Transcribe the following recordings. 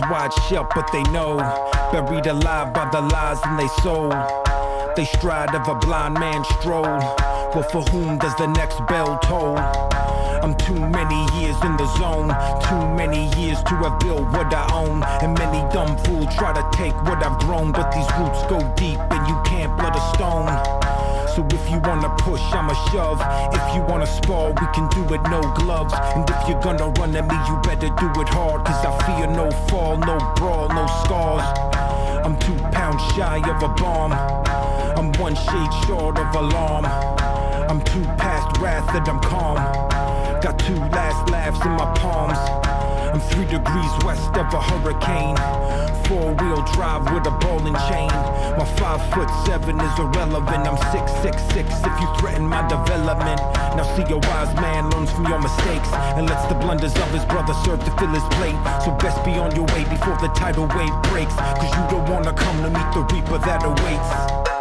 not shut, but they know. Buried alive by the lies in they soul. They stride of a blind man stroll. Well, for whom does the next bell toll? I'm too many years in the zone, too many years to have built what I own. And many dumb fools try to take what I've grown, but these roots go deep and you can't blood a stone. So if you wanna push, I'ma shove. If you wanna spar, we can do it no gloves. And if you're gonna run at me, you better do it hard. Cause I fear no fall, no brawl, no scars. I'm two pounds shy of a bomb. I'm one shade short of alarm. I'm too past wrath that I'm calm. Got two last laughs in my palms. I'm three degrees west of a hurricane. Drive with a ball and chain. My five foot seven is irrelevant. I'm six six six if you threaten my development. Now see a wise man learns from your mistakes and lets the blunders of his brother serve to fill his plate. So best be on your way before the tidal wave breaks. Cause you don't wanna come to meet the reaper that awaits.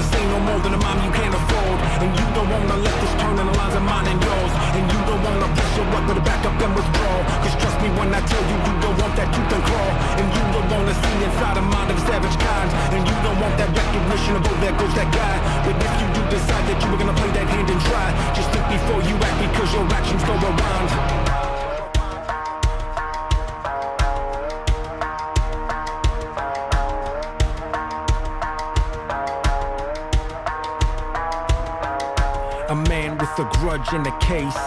Wanna say no more than a mom you can't afford. And you don't wanna let this turn in the lines of mine and yours. And you don't wanna push your luck to back up and withdraw Cause trust me when I tell you you don't want that tooth and claw And you don't wanna see inside the mind of savage kind. And you don't want that recognition of oh there goes that guy. But if you do decide that you were gonna play that hand and try Just think before you act because your actions A man with a grudge in a case.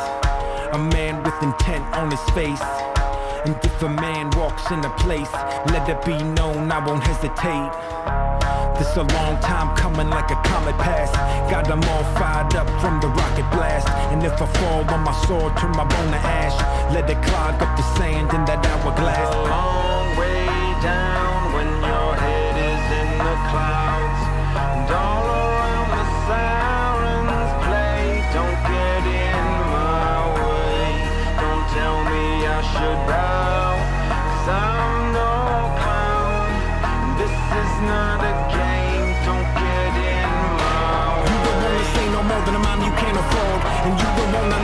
A man with intent on his face. And if a man walks in a place, let it be known I won't hesitate. This a long time coming like a comet pass. Got them all fired up from the rocket blast. And if I fall on my sword, turn my bone to ash. Let it clog up the sand in that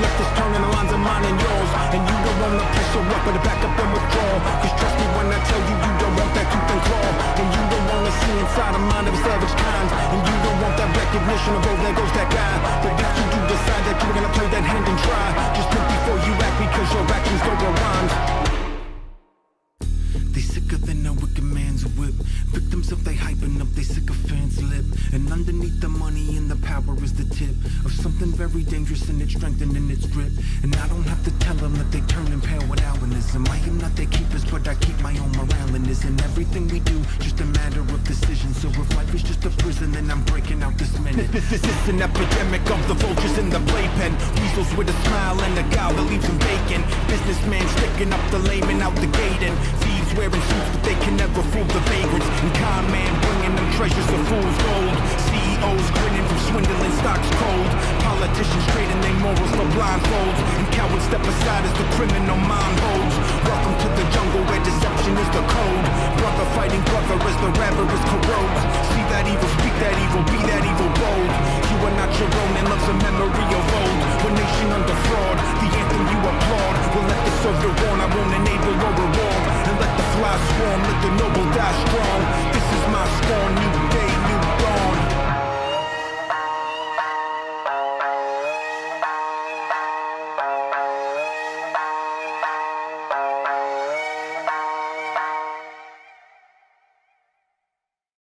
don't wanna this turn in the lines of mine and yours And you don't wanna press your luck, but to back up and withdraw. Cause trust me when I tell you you don't want that tooth and claw. And you don't wanna see inside a mind of a savage kind. And you don't want that recognition of oh there goes that guy But if you do decide that you're gonna play that hand and try And underneath the money and the power is the tip of something very dangerous and it's strengthening its grip. And I don't have to tell them that they turn and pale with albinism. I am not their keepers, but I keep my own morale in. And everything we do, just a matter of decision. So if life is just a prison, then I'm breaking out this minute. This, is an epidemic of the vultures in the playpen. Weasels with a smile and a gal that leaves them vacant. Businessmen sticking up the lame and out the gate. And thieves wearing suits, but they can never fool the vagrants. And con man bringing them treasures of fool's gold. CEOs grinning from swindling stocks cold. Politicians trading their morals for blindfolds. And cowards step aside as the criminal mind holds. Welcome to the jungle where deception is the code. Brother fighting brother as the avarice corrodes. See that evil, speak that evil, be that evil bold. You are not your own and love's a memory of old. One nation under fraud, the anthem you applaud. Will let the soldier warn, I won't enable or reward. And let the fly swarm, let the noble die strong.